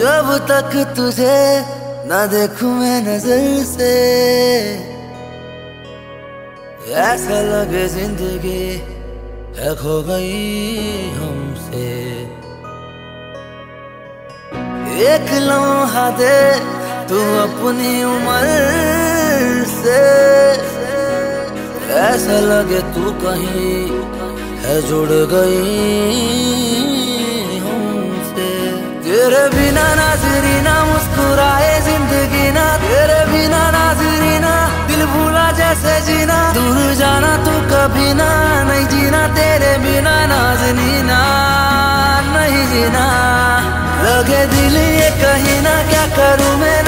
जब तक तुझे न देखूँ मैं नज़र से, ऐसा लगे ज़िंदगी है खो गई हमसे। एक लम्हा दे तू अपनी उम्र से। ऐसा लगे तू कहीं है जुड़ गई हमसे। तेरे बिना नाजरीना मुस्कुराए ज़िंदगी ना। तेरे बिना नाजरीना दिल भूला जैसे जीना। दूर जाना तू कभी ना, नहीं जीना तेरे बिना नाजनीना नहीं जीना। लगे दिल ये कहीं ना, क्या करूँ मैं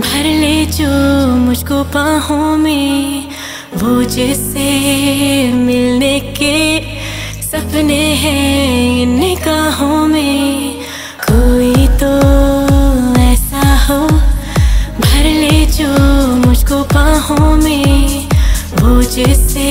भर ले जो मुझको बाहों में, वो जैसे मिलने के सपने हैं निकाहों में। कोई तो ऐसा हो, भर ले जो मुझको बाहों में, वो जैसे